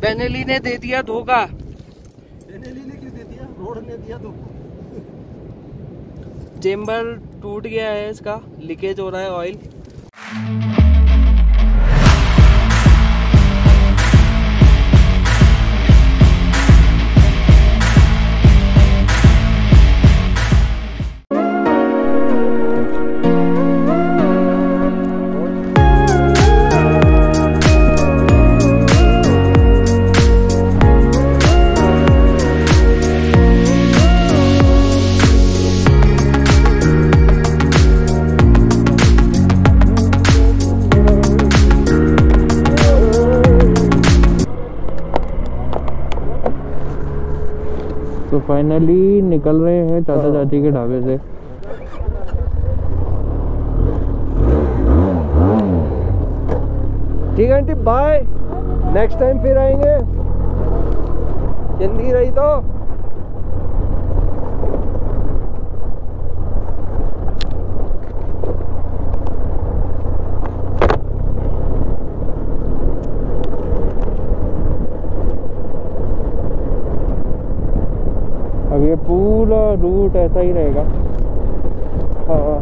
Benelli ने दे दिया धोखा। बेनेली ने क्यों दे दिया? रोड ने दिया धोखा। चेम्बर टूट गया है इसका लीकेज हो रहा है ऑयल। फाइनली निकल रहे हैं चाचा चाची के ढाबे से। ठीक है आंटी बाय नेक्स्ट टाइम फिर आएँगे। ज़िंदगी रही तो। ये पूरा रूट ऐसा ही रहेगा। हाँ।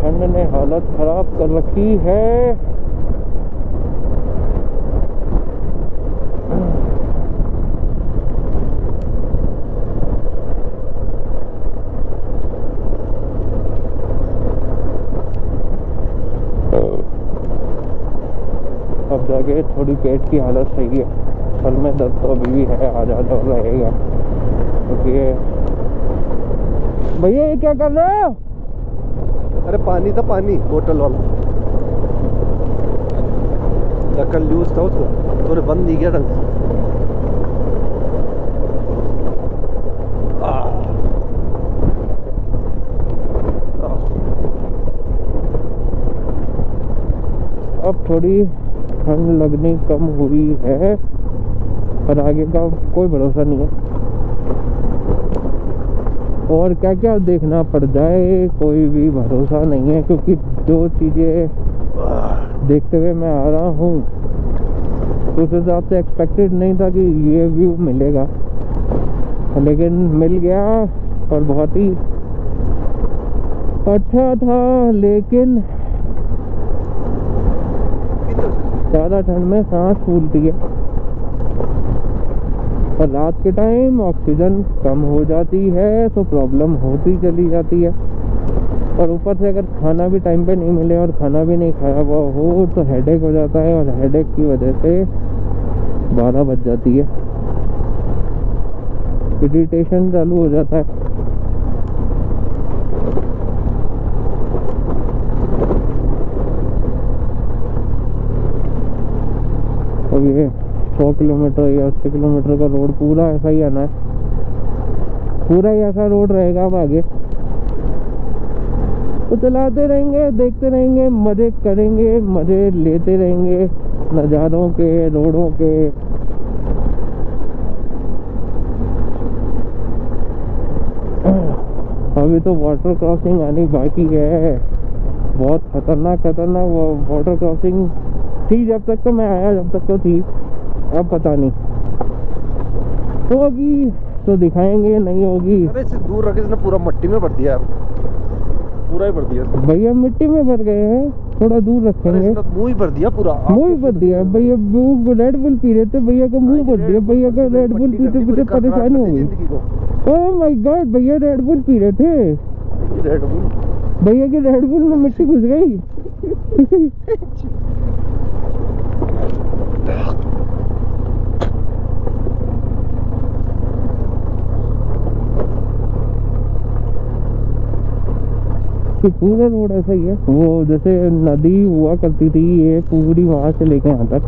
ठंड ने हालत खराब कर रखी है। अब जाके थोड़ी पेट की हालत सही है। सर में दर्द तो अभी भी है आ जा और रहेगा। ये भैया ये क्या कर रहे हो? अरे पानी था पानी बोतल वाला। ढक्कन लूज था उसका। तूने बंद नहीं किया ढंग। अब थोड़ी ठंड लगनी कम हुई है पर आगे का कोई भरोसा नहीं है। और क्या क्या देखना पड़ जाए, कोई भी भरोसा नहीं है, क्योंकि जो चीज़ें, देखते हुए मैं आ रहा हूँ। उस हिसाब से एक्सपेक्टेड नहीं था कि ये व्यू मिलेगा। लेकिन मिल गया, और बहुत ही अच्छा था, लेकिन ज़्यादा ठंड में सांस फूलती है। और रात के टाइम ऑक्सीजन कम हो जाती है तो प्रॉब्लम होती चली जाती है। और ऊपर से अगर खाना भी टाइम पे नहीं मिले और खाना भी नहीं खाया हुआ हो तो हेडेक हो जाता है और हेडेक की वजह से बारह बज जाती है। इरिटेशन चालू हो जाता है। अब ये सौ किलोमीटर या अस्सी किलोमीटर का रोड पूरा ऐसा ही आना है। पूरा ही ऐसा रोड रहेगा अब आगे। तो चलाते रहेंगे, देखते रहेंगे, मज़े करेंगे, मज़े लेते रहेंगे, नज़ारों के, रोडों के। अभी तो वाटर क्रॉसिंग आनी बाकी है। बहुत खतरनाक खतरनाक वाटर क्रॉसिंग थी जब तक तो मैं आया, जब तक तो थी। अब पता नहीं। होगी तो दिखाएँगे नहीं होगी। अरे इसे दूर रखे इसने पूरा मट्टी में भर दिया यार। पूरा ही भर दिया भैया मिट्टी में भर गए हैं थोड़ा दूर रखेंगे। मुँह ही भर दिया पूरा। मुँह ही भर दिया। भैया मुँह रेड बुल पी रहे थे भैया का मुँह भर दिया। भैया का रेड बुल पीते पीते परेशान हो गई। ओह माय गॉड भैया रेड बुल पी रहे थे। रेड बुल भैया की रेड बुल में मिट्टी घुस गई। कि पूरा रोड ऐसा ही है। वो जैसे नदी हुआ करती थी, ये पूरी वहाँ से लेके यहाँ तक।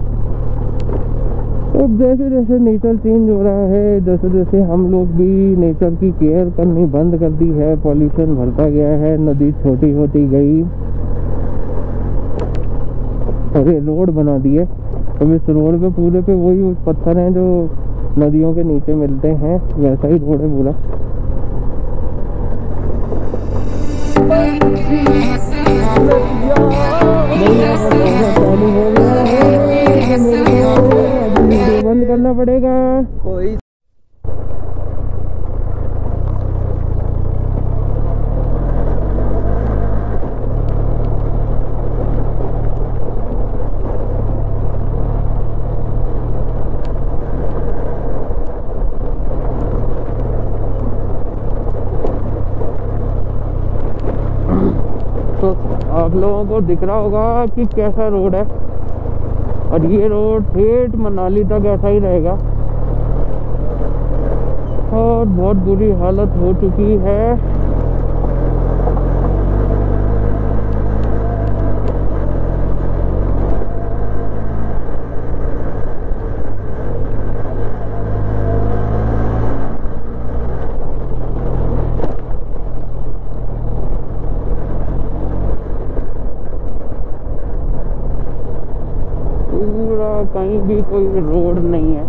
अब जैसे जैसे नेचर चेंज हो रहा है, जैसे जैसे हम लोग भी नेचर की केयर करनी बंद कर दी है पॉल्यूशन बढ़ता गया है, नदी छोटी होती गई। और ये रोड बना दिए अब इस रोड पे पूरे पे वही पत्थर हैं जो नदियों के नीचे मिलते हैं, वैसा ही रोड है पूरा। बंद करना पड़ेगा कोई तो आप लोगों को दिख रहा होगा कि कैसा रोड है। और ये रोड ठेठ मनाली तक ऐसा ही रहेगा। और बहुत बुरी हालत हो चुकी है। पूरा कहीं भी कोई रोड नहीं है।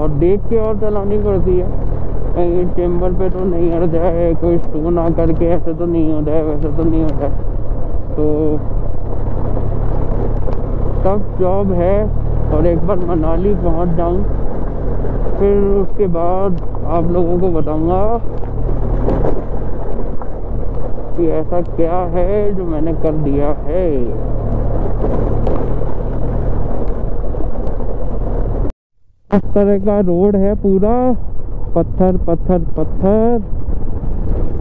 और देख के और चलानी पड़ती है। कहीं चेम्बर पे तो नहीं अड़ जाए, कोई स्टोन आ करके, ऐसे तो नहीं हो जाए वैसे तो नहीं हो। जाए तो टफ जॉब है और एक बार मनाली पहुँच जाऊँ, फिर उसके बाद आप लोगों को बताऊँगा। कि ऐसा क्या है जो मैंने कर दिया है? इस तरह का रोड है पूरा। पत्थर पत्थर पत्थर।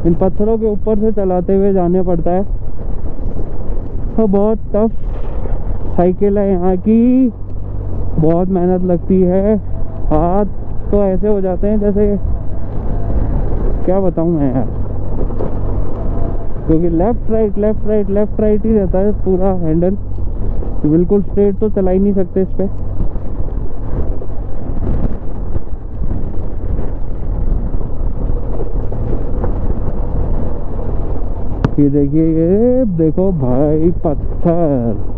इन पत्थरों के ऊपर से चलाते हुए जाने पड़ता है। तो बहुत टफ साइकिल है यहाँ की। बहुत मेहनत लगती है। हाथ तो ऐसे हो जाते हैं जैसे क्या बताऊँ मैं यार? क्योंकि left right left right left right ही रहता है पूरा हैंडल बिल्कुल स्ट्रेट तो चला ही नहीं सकते इस पर ये देखिए, ये देखो भाई पत्थर।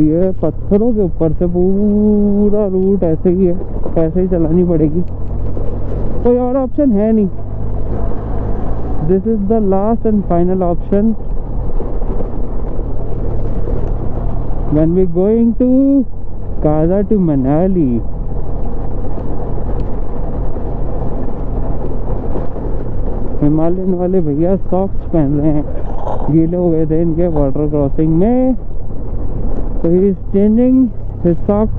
ये पत्थरों के ऊपर से पूरा रूट ऐसे ही है ऐसे ही चलानी पड़ेगी। कोई और ऑप्शन है नहीं। This is the last and final option when we going to Kaza to Manali. Himalayan वाले भैया सॉक्स पहन रहे हैं। गीले हो गए थे इनके वाटर क्रॉसिंग में। So he is changing his socks.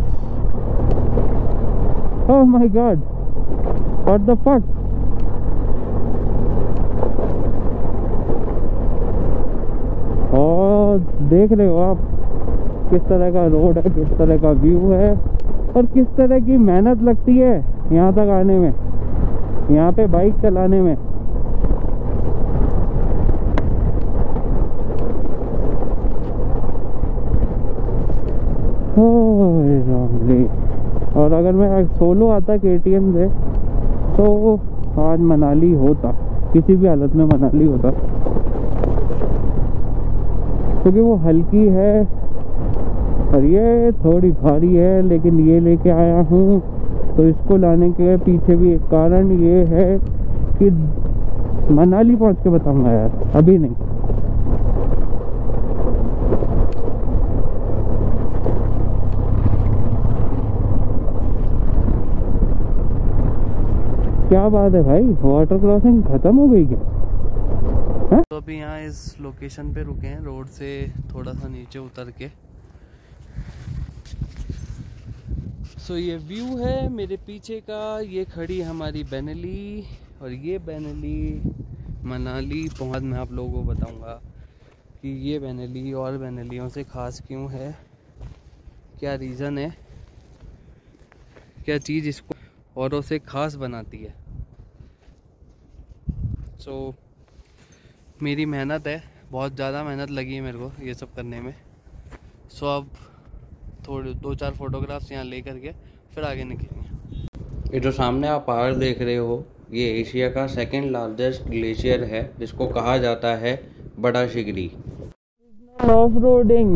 Oh my god. What the fuck? और देख रहे हो आप, किस तरह का रोड है, किस तरह का व्यू है, और किस तरह की मेहनत लगती है यहाँ तक आने में, यहाँ पे बाइक चलाने में और अगर मैं सोलो आता के टी एम से तो आज मनाली होता। किसी भी हालत में मनाली होता। क्योंकि तो वो हल्की है, और ये थोड़ी भारी है, लेकिन ये लेके आया हूँ। तो इसको लाने के पीछे भी एक कारण ये है कि मनाली पहुँच के बताऊँगा यार, अभी नहीं। क्या बात है भाई? वाटर क्रॉसिंग खत्म हो गई क्या? तो अभी यहाँ इस लोकेशन पे रुके हैं रोड से थोड़ा सा नीचे उतर के। सो ये व्यू है मेरे पीछे का, ये खड़ी हमारी बैनली और ये बैनली मनाली। पहुँच मैं आप लोगों को बताऊँगा कि ये बैनली और बैनलियों से ख़ास क्यों है, क्या रीज़न है, क्या चीज़ इसको औरों से ख़ास बनाती है। सो so, मेरी मेहनत है बहुत ज़्यादा मेहनत लगी है मेरे को ये सब करने में। सो so, अब थोड़े दो चार फोटोग्राफ्स यहाँ ले करके फिर आगे निकलेंगे। ये जो सामने आप पहाड़ देख रहे हो ये एशिया का सेकेंड लार्जेस्ट ग्लेशियर है जिसको कहा जाता है बड़ा शिगरी। ऑफ़ रोडिंग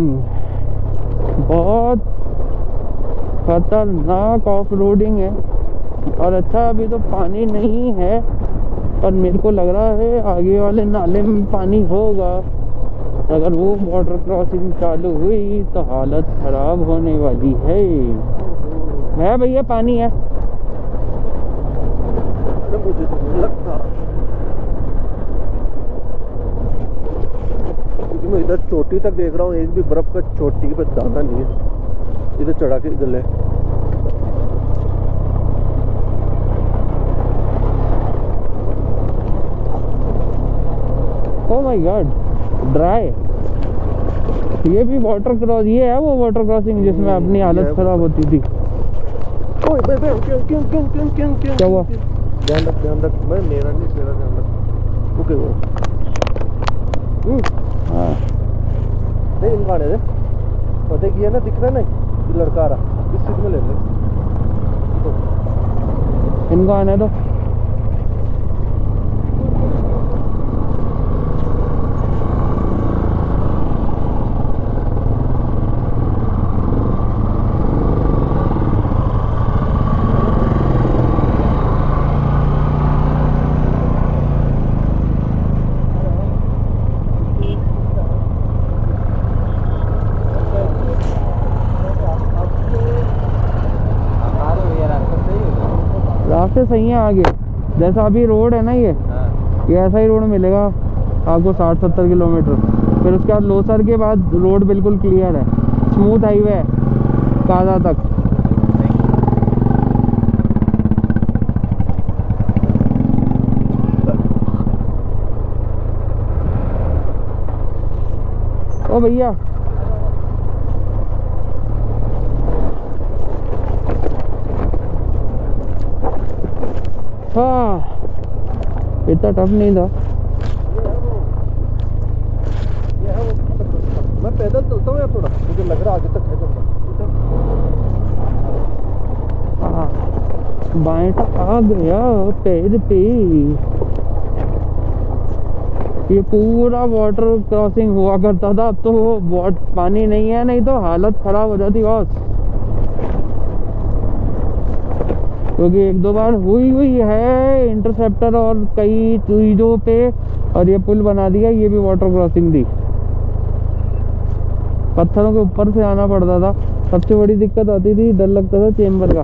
बहुत खतरनाक ऑफ़ रोडिंग है। और अच्छा अभी तो पानी नहीं है। पर मेरे को लग रहा है आगे वाले नाले में पानी होगा। अगर वो बॉर्डर क्रॉसिंग चालू हुई तो हालत खराब होने वाली है। है भैया, पानी है? तो क्योंकि मैं इधर चोटी तक देख रहा हूँ, एक भी बर्फ़ का चोटी पे दाना नहीं है। इधर चढ़ा के इधर ले ओ माय गॉड ड्राई ये भी वाटर क्रॉस ये है वो वाटर क्रॉसिंग जिसमें हम्म, अपनी हालत खराब होती थी। ओए बे बे क्यों क्यों क्यों क्यों क्यों क्यों क्या हुआ? ध्यान रख ध्यान रख। मैं मेरा नहीं तेरा ध्यान रख। ओके वो। हम्म। हाँ। नहीं इनका आने दे। पता की है ना दिख रहा है ना ये लड़का आ रहा। इस सीट में ले ले। इनको आने दो। रास्ते सही हैं आगे। जैसा अभी रोड है ना ये ये ऐसा ही रोड मिलेगा आपको साठ सत्तर किलोमीटर। फिर उसके बाद लोसर के बाद रोड बिल्कुल क्लियर है। स्मूथ हाईवे है काजा तक। ओ भैया हाँ। इतना टफ नहीं था। है मैं पैदल चलता हूँ यार थोड़ा? मुझे लग रहा आगे तक है चलता हाँ, बाएँ तक आ गया पैर पे। ये पूरा वाटर क्रॉसिंग हुआ करता था अब तो वो पानी नहीं है नहीं तो हालत खराब हो जाती बहुत क्योंकि एक दो बार हुई हुई है इंटरसेप्टर और कई चीज़ों पे और ये पुल बना दिया, ये भी वाटर क्रॉसिंग थी। पत्थरों के ऊपर से आना पड़ता था। सबसे बड़ी दिक्कत आती थी, डर लगता था चेम्बर का।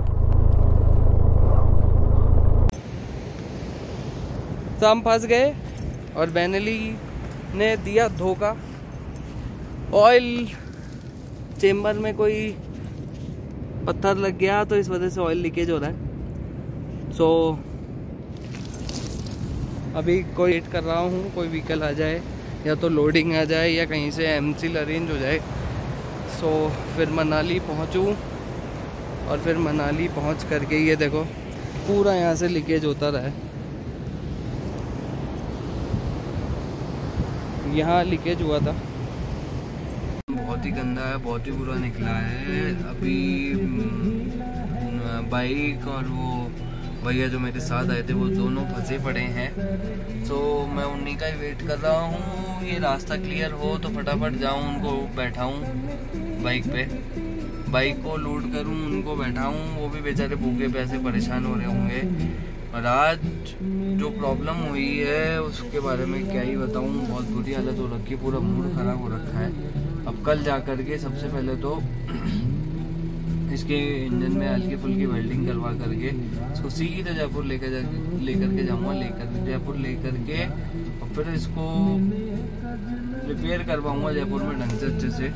तो हम फंस गए और बैनली ने दिया धोखा। ऑयल चेम्बर में कोई पत्थर लग गया तो इस वजह से ऑयल लीकेज हो रहा है। सो so, अभी कोई वेट कर रहा हूँ कोई व्हीकल आ जाए या तो लोडिंग आ जाए या कहीं से एम अरेंज हो जाए। सो so, फिर मनाली पहुँचूँ और फिर मनाली पहुँच करके ये देखो पूरा यहाँ से लीकेज होता रहा है। यहाँ लीकेज हुआ था। बहुत ही गंदा है बहुत ही बुरा निकला है। अभी हम्म, बाइक और वो भैया जो मेरे साथ आए थे, वो दोनों फंसे पड़े हैं। तो मैं उन्हीं का ही वेट कर रहा हूँ। ये रास्ता क्लियर हो तो फटाफट जाऊँ, उनको बैठाऊँ बाइक पे। बाइक को लोड करूँ, उनको बैठाऊँ, वो भी बेचारे भूखे पैसे परेशान हो रहे होंगे। और आज जो प्रॉब्लम हुई है, उसके बारे में क्या ही बताऊँ। बहुत बुरी हालत हो रखी है, पूरा मूड खराब हो रखा है। अब कल जा कर के सबसे पहले तो इसके इंजन में हल्की फुल्की वेल्डिंग करवा करके इसको सीधे जयपुर लेकर जा, लेकर के जाऊँगा, लेकर जयपुर लेकर के और फिर इसको रिपेयर करवाऊँगा जयपुर में ढंग से अच्छे से।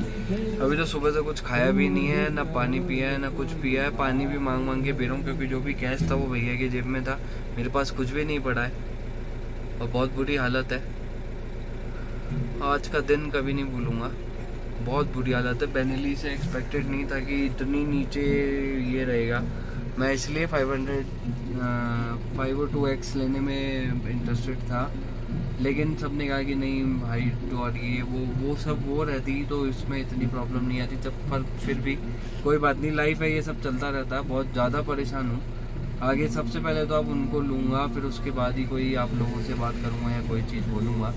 अभी तो सुबह से कुछ खाया भी नहीं है, ना पानी पिया है, ना कुछ पिया है। पानी भी मांग मांग के पी रहा क्योंकि जो भी कैश था वो भैया की जेब में था। मेरे पास कुछ भी नहीं पड़ा है। और बहुत बुरी हालत है। आज का दिन कभी नहीं भूलूँगा। बहुत बुरी हालत है। बेनिली से एक्सपेक्टेड नहीं था कि इतनी नीचे ये रहेगा। मैं इसलिए 500 फाइव और टू एक्स लेने में इंटरेस्टेड था। लेकिन सबने कहा कि नहीं हाइट और ये वो वो सब वो रहती तो इसमें इतनी प्रॉब्लम नहीं आती। तब पर फिर भी कोई बात नहीं लाइफ है, ये सब चलता रहता। है बहुत ज़्यादा परेशान हूँ। आगे सबसे पहले तो आप उनको लूँगा, फिर उसके बाद ही कोई आप लोगों से बात करूँगा या कोई चीज़ बोलूँगा।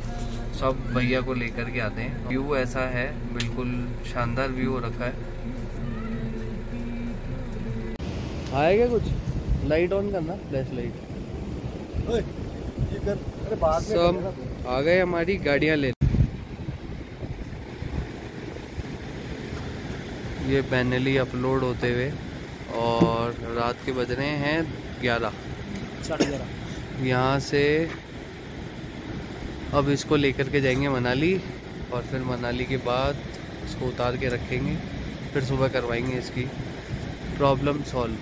सब भैया को लेकर के आते हैं। व्यू ऐसा है बिल्कुल शानदार व्यू हो रखा है। आएगा कुछ? लाइट ऑन करना फ्लैश लाइट ओए, ये कर अरे बाद में सब आ गए हमारी गाड़ियाँ ले। ये पैनली अपलोड होते हुए और रात के बज रहे हैं ग्यारह। साढ़े ग्यारह। यहाँ से अब इसको लेकर के जाएँगे मनाली और फिर मनाली के बाद इसको उतार के रखेंगे, फिर सुबह करवाएँगे इसकी प्रॉब्लम सॉल्व